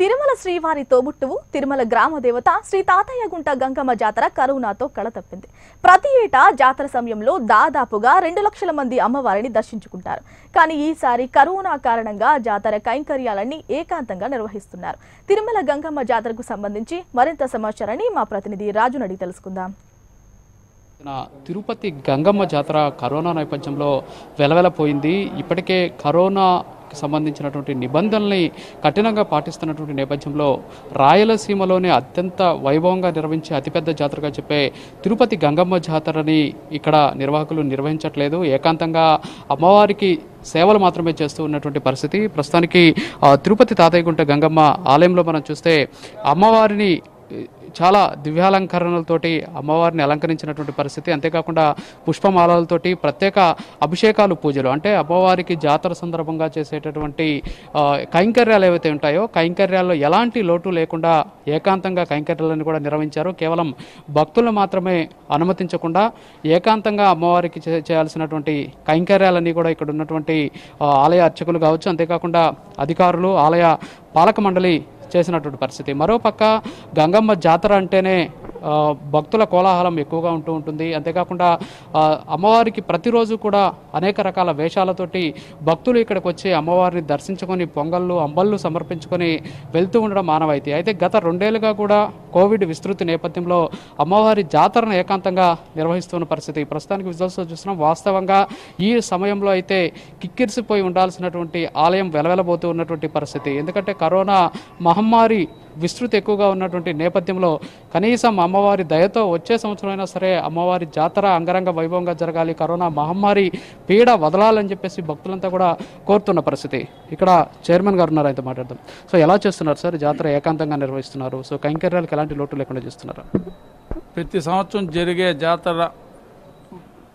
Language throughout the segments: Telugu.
తిరుమల శ్రీవారి తోబుట్టువు తిరుమల గ్రామ దేవత శ్రీ తాతయ్యగుంట గంగమ్మ జాతర కరోనాతో కళతప్పింది. ప్రతి ఏటా జాతర సమయంలో దాదాపుగా రెండు లక్షల మంది అమ్మవారిని దర్శించుకుంటారు. కానీ ఈసారి కరోనా కారణంగా జాతర కైంకర్యాలన్నీ ఏకాంతంగా నిర్వహిస్తున్నారు. తిరుమల గంగమ్మ జాతరకు సంబంధించి మరింత సమాచారాన్ని మా ప్రతినిధి రాజు నడి తెలుసుకుందాం. నా తిరుపతి గంగమ్మ జాతర కరోనా నేపథ్యంలో వెలవెలపోయింది. ఇప్పటికే కరోనా సంబంధించినటువంటి నిబంధనల్ని కఠినంగా పాటిస్తున్నటువంటి నేపథ్యంలో రాయలసీమలోనే అత్యంత వైభవంగా నిర్వహించే అతిపెద్ద జాతరగా చెప్పే తిరుపతి గంగమ్మ జాతరని ఇక్కడ నిర్వాహకులు నిర్వహించట్లేదు. ఏకాంతంగా అమ్మవారికి సేవలు మాత్రమే చేస్తూ ఉన్నటువంటి పరిస్థితి. ప్రస్తుతానికి తిరుపతి తాతయ్యగుంట గంగమ్మ ఆలయంలో మనం చూస్తే అమ్మవారిని చాలా దివ్యాలంకరణలతోటి అమ్మవారిని అలంకరించినటువంటి పరిస్థితి. అంతేకాకుండా పుష్పమాలలతోటి ప్రత్యేక అభిషేకాలు పూజలు. అంటే అమ్మవారికి జాతర సందర్భంగా చేసేటటువంటి కైంకర్యాలు ఏవైతే ఉంటాయో కైంకర్యాల్లో ఎలాంటి లోటు లేకుండా ఏకాంతంగా కైంకర్యాలను కూడా నిర్వహించారు. కేవలం భక్తులను మాత్రమే అనుమతించకుండా ఏకాంతంగా అమ్మవారికి చే- చేయాల్సినటువంటి కైంకర్యాలన్నీ కూడా ఇక్కడ ఉన్నటువంటి ఆలయ అర్చకులు కావచ్చు. అంతేకాకుండా అధికారులు ఆలయ పాలక మండలి చేసినటువంటి పరిస్థితి. మరోపక్క గంగమ్మ జాతర అంటేనే భక్తుల కోలాహలం ఎక్కువగా ఉంటూ ఉంటుంది. అంతేకాకుండా అమ్మవారికి ప్రతిరోజు కూడా అనేక రకాల వేషాలతోటి భక్తులు ఇక్కడికి వచ్చి అమ్మవారిని దర్శించుకొని పొంగళ్ళు అంబళ్ళు సమర్పించుకొని వెళ్తూ ఉండడం మానవాయితీ. అయితే గత రెండేళ్ళుగా కూడా కోవిడ్ విస్తృతి నేపథ్యంలో అమ్మవారి జాతరను ఏకాంతంగా నిర్వహిస్తున్న పరిస్థితి. ప్రస్తుతానికి విజువల్స్ చూస్తున్నాం వాస్తవంగా ఈ సమయంలో అయితే కిక్కిరిసిపోయి ఉండాల్సినటువంటి ఆలయం వెలవెలబోతూ ఉన్నటువంటి పరిస్థితి. ఎందుకంటే కరోనా మహమ్మారి విస్తృతి ఎక్కువగా ఉన్నటువంటి నేపథ్యంలో కనీసం అమ్మవారి దయతో వచ్చే సంవత్సరం అయినా సరే అమ్మవారి జాతర అంగరంగ వైభవంగా జరగాలి కరోనా మహమ్మారి పీడ వదలాలని చెప్పేసి భక్తులంతా కూడా కోరుతున్న పరిస్థితి. ఇక్కడ చైర్మన్ గారు ఉన్నారు అయితే మాట్లాడదాం. సో ఎలా చేస్తున్నారు సార్? జాతర ఏకాంతంగా నిర్వహిస్తున్నారు. సో కైంకర్యాలకు ఎలాంటి లోటు లేకుండా చేస్తున్నారు? ప్రతి సంవత్సరం జరిగే జాతర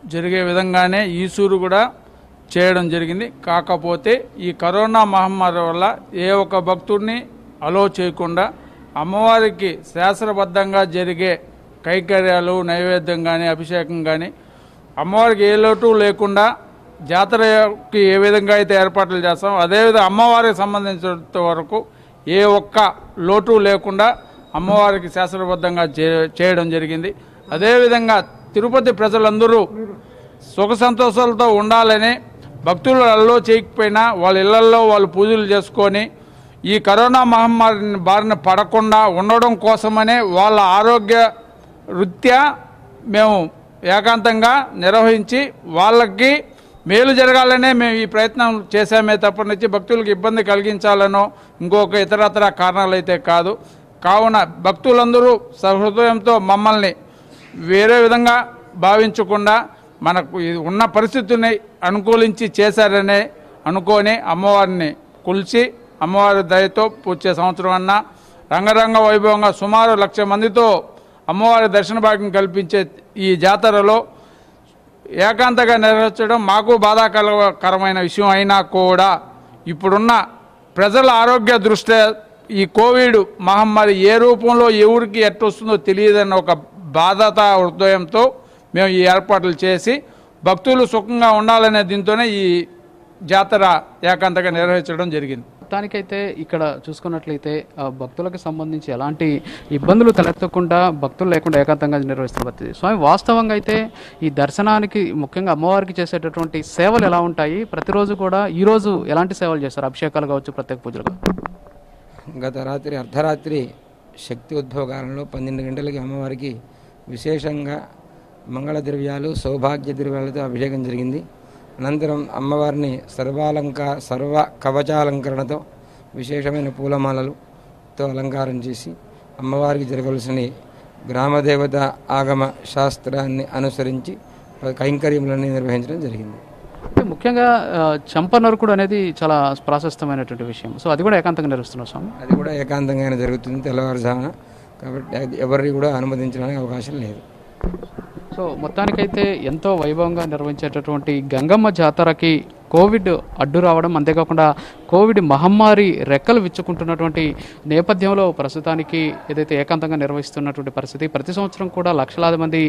జరిగే విధంగానే ఈసూరు కూడా చేయడం జరిగింది. కాకపోతే ఈ కరోనా మహమ్మారి వల్ల ఏ ఒక్క భక్తుడిని అలో చేయకుండా అమ్మవారికి శాస్త్రబద్ధంగా జరిగే కైకర్యాలు నైవేద్యం కానీ అభిషేకం కానీ అమ్మవారికి ఏ లోటు లేకుండా జాతరకి ఏ విధంగా అయితే ఏర్పాట్లు చేస్తామో అదేవిధంగా అమ్మవారికి సంబంధించినంత వరకు ఏ ఒక్క లోటు లేకుండా అమ్మవారికి శాస్త్రబద్ధంగా చే- చేయడం జరిగింది. అదేవిధంగా తిరుపతి ప్రజలందరూ సుఖ సంతోషాలతో ఉండాలని భక్తులు అల్లో చేయకపోయినా వాళ్ళ ఇళ్ళలో వాళ్ళు పూజలు చేసుకొని ఈ కరోనా మహమ్మారిని బారిన పడకుండా ఉండడం కోసమనే వాళ్ళ ఆరోగ్య రీత్యా మేము ఏకాంతంగా నిర్వహించి వాళ్ళకి మేలు జరగాలనే మేము ఈ ప్రయత్నం చేశామే తప్పటి నుంచి భక్తులకు ఇబ్బంది కలిగించాలనో ఇంకొక ఇతరతర కారణాలైతే కాదు. కావున భక్తులందరూ సహృదయంతో మమ్మల్ని వేరే విధంగా భావించకుండా మనకు ఉన్న పరిస్థితిని అనుకూలించి చేశారనే అనుకొని అమ్మవారిని కొలిచి అమ్మవారి దయతో పూజే సంవత్సరం అన్నా రంగరంగ వైభవంగా సుమారు లక్ష మందితో అమ్మవారి దర్శన భాగ్యం కల్పించే ఈ జాతరలో ఏకాంతంగా నిర్వహించడం మాకు బాధాకరకరమైన విషయం అయినా కూడా ఇప్పుడున్న ప్రజల ఆరోగ్య దృష్ట్యా ఈ కోవిడ్ మహమ్మారి ఏ రూపంలో ఎవరికి ఎట్టొస్తుందో తెలియదన్న ఒక బాధత హృదయంతో మేము ఈ ఏర్పాట్లు చేసి భక్తులు సుఖంగా ఉండాలనే దీంతోనే ఈ జాతర ఏకాంతంగా నిర్వహించడం జరిగింది. మొత్తానికైతే ఇక్కడ చూసుకున్నట్లయితే ఆ, భక్తులకు సంబంధించి ఎలాంటి ఇబ్బందులు తలెత్తకుండా భక్తులు లేకుండా ఏకాంతంగా నిర్వహిస్తున్న స్వామి వాస్తవంగా అయితే ఈ దర్శనానికి ముఖ్యంగా అమ్మవారికి చేసేటటువంటి సేవలు ఎలా ఉంటాయి? ప్రతిరోజు కూడా ఈరోజు ఎలాంటి సేవలు చేస్తారు? అభిషేకాలు కావచ్చు ప్రత్యేక పూజలు గత రాత్రి అర్ధరాత్రి శక్తి ఉద్భవకాలంలో పన్నెండు గంటలకి అమ్మవారికి విశేషంగా మంగళ ద్రవ్యాలు సౌభాగ్య ద్రవ్యాలతో అభిషేకం జరిగింది. అనంతరం అమ్మవారిని సర్వాలంక సర్వ కవచాలంకరణతో విశేషమైన పూలమాలలతో అలంకారం చేసి అమ్మవారికి జరగవలసిన గ్రామదేవత ఆగమ శాస్త్రాన్ని అనుసరించి కైంకర్యములన్నీ నిర్వహించడం జరిగింది. అంటే ముఖ్యంగా చంప నరుకుడు అనేది చాలా ప్రాశస్తమైనటువంటి విషయం. సో అది కూడా ఏకాంతంగా నిర్వహిస్తున్నారు స్వామి? అది కూడా ఏకాంతంగానే జరుగుతుంది తెల్లవారుజామున. కాబట్టి ఎవరిని కూడా అనుమతించడానికి అవకాశం లేదు. సో మొత్తానికైతే ఎంతో వైభవంగా నిర్వహించేటటువంటి గంగమ్మ జాతరకి కోవిడ్ అడ్డు రావడం అంతేకాకుండా కోవిడ్ మహమ్మారి రెక్కలు విచ్చుకుంటున్నటువంటి నేపథ్యంలో ప్రస్తుతానికి ఏదైతే ఏకాంతంగా నిర్వహిస్తున్నటువంటి పరిస్థితి ప్రతి సంవత్సరం కూడా లక్షలాది మంది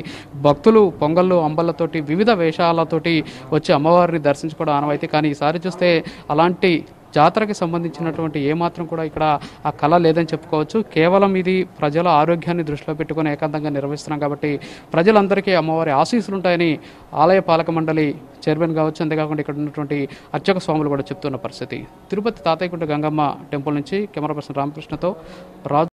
భక్తులు పొంగళ్ళు అంబళ్ళతోటి వివిధ వేషాలతోటి వచ్చి అమ్మవారిని దర్శించుకోవడం ఆనవాయితీ. కానీ ఈసారి చూస్తే అలాంటి జాతరకి సంబంధించినటువంటి ఏమాత్రం కూడా ఇక్కడ ఆ కళ లేదని చెప్పుకోవచ్చు. కేవలం ఇది ప్రజల ఆరోగ్యాన్ని దృష్టిలో పెట్టుకొని ఏకాంతంగా నిర్వహిస్తున్నాం కాబట్టి ప్రజలందరికీ అమ్మవారి ఆశీస్సులు ఉంటాయని ఆలయ పాలక మండలి చైర్మన్ కావచ్చు అంతేకాకుండా ఇక్కడ ఉన్నటువంటి అర్చక స్వాములు కూడా చెప్తున్న పరిస్థితి. తిరుపతి తాతయ్యకుంట గంగమ్మ టెంపుల్ నుంచి కెమెరా పర్సన్ రామకృష్ణతో రాజు